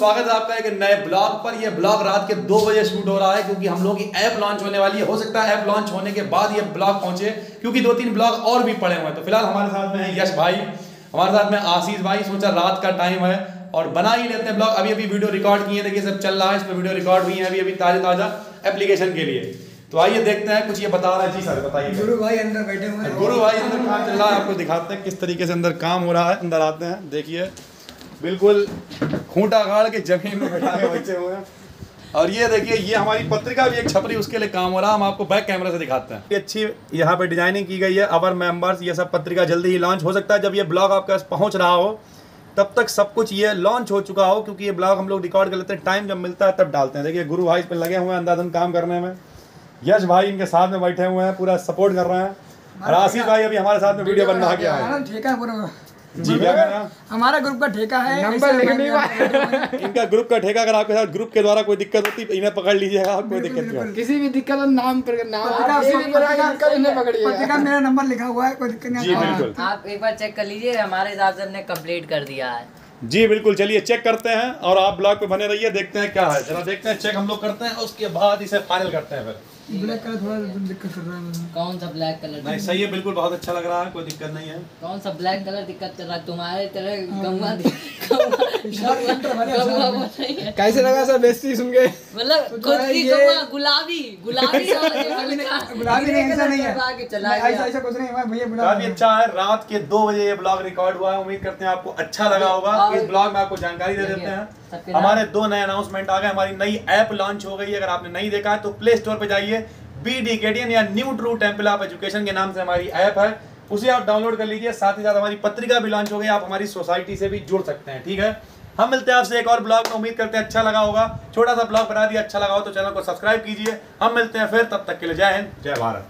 स्वागत है आपका एक नए ब्लॉग पर। ये ब्लॉग रात के दो बजे शूट हो रहा है क्योंकि हम लोगों की ऐप लॉन्च होने वाली है। हो सकता है ऐप लॉन्च होने के बाद ये ब्लॉग पहुँचे क्योंकि दो तीन ब्लॉग और भी पड़े हुए हैं। तो फ़िलहाल हमारे साथ में है यश भाई हमारे साथ में आशीष भाई। सोचा रात का टाइम है और बना ही लेते हैं ब्लॉग। अभी अभी वीडियो रिकॉर्ड किए देखिए सब चल रहा है इस पर वीडियो रिकॉर्ड हुई है अभी अभी ताज़ा ताज़ा एप्लीकेशन के लिए। तो आइए देखते हैं कुछ ये बता रहा है। जी सर बताइए। गुरु भाई अंदर बैठे हुए हैं। गुरु भाई अंदर काम चल रहा है। आपको दिखाते हैं किस तरीके से अंदर काम हो रहा है। अंदर आते हैं देखिए। बिल्कुल खूंटा गाड़ के ज़मीन में बैठा के बच्चे हुए हैं। और ये देखिए ये हमारी पत्रिका भी एक छपरी उसके लिए काम हो रहा है। हम आपको बैक कैमरा से दिखाते हैं। अच्छी यहाँ पे डिज़ाइनिंग की गई है अवर मेंबर्स ये सब पत्रिका जल्दी ही लॉन्च हो सकता है। जब ये ब्लॉग आपके पास पहुँच रहा हो तब तक सब कुछ ये लॉन्च हो चुका हो क्योंकि ये ब्लॉग हम लोग रिकॉर्ड कर लेते हैं। टाइम जब मिलता है तब डालते हैं। देखिए गुरु भाई इस पर लगे हुए हैं अंधाधुन काम करने में। यश भाई इनके साथ में बैठे हुए हैं पूरा सपोर्ट कर रहे हैं। और आशीष भाई अभी हमारे साथ में वीडियो बनवा के आए हैं। हमारा ग्रुप का ठेका है नंबर लिखने नहीं इनका ग्रुप का ठेका अगर आपके साथ ग्रुप के द्वारा कोई दिक्कत होती है इन्हें पकड़ लीजिएगा कोई दिक्कत नहीं किसी भी दिक्कत हो नाम पर नाम मेरा नंबर लिखा हुआ है कोई दिक्कत नहीं आप एक बार चेक कर लीजिए हमारे हिसाब से हमने कंप्लीट कर दिया है। जी बिल्कुल चलिए चेक करते हैं और आप ब्लॉग पे बने रहिए देखते हैं क्या है। जरा देखते हैं चेक हम लोग करते हैं उसके बाद इसे फाइनल करते हैं फिर। ब्लैक कलर थोड़ा दिक्कत कर रहा है कौन सा ब्लैक कलर नहीं सही है बिल्कुल बहुत अच्छा लग रहा है कोई दिक्कत नहीं है। कौन सा ब्लैक कलर दिक्कत कर रहा है? तुम्हारे तरह गंगा गंगा है कैसे लगा सर बेस्ती सुन के? मतलब खुद की गुलाबी गुलाबी हल्का गुलाबी नहीं ऐसा नहीं है। ऐसा ऐसा कुछ नहीं है भैया गुलाबी अच्छा है रात के दो बजे ये ब्लॉग रिकॉर्ड हुआ है उम्मीद करते हैं आपको अच्छा लगा होगा। इस ब्लॉग में आपको जानकारी दे देते हैं। हमारे दो नए अनाउंसमेंट आ गए हमारी नई ऐप लॉन्च हो गई है अगर आपने नहीं देखा है तो प्ले स्टोर पे जाइए। बी डिकेडियन या new true temple of education के नाम से हमारी ऐप है। उसे आप डाउनलोड कर लीजिए, साथ ही साथ हमारी पत्रिका भी लॉन्च हो गई, आप हमारी सोसाइटी से भी जुड़ सकते हैं, ठीक है? हम मिलते हैं आपसे एक और ब्लॉग में, उम्मीद करते हैं अच्छा लगा होगा। छोटा सा ब्लॉग बना दिया अच्छा लगा हो तो चैनल को सब्सक्राइब कीजिए। हम मिलते हैं फिर, तब तक के लिए जय हिंद, जय भारत।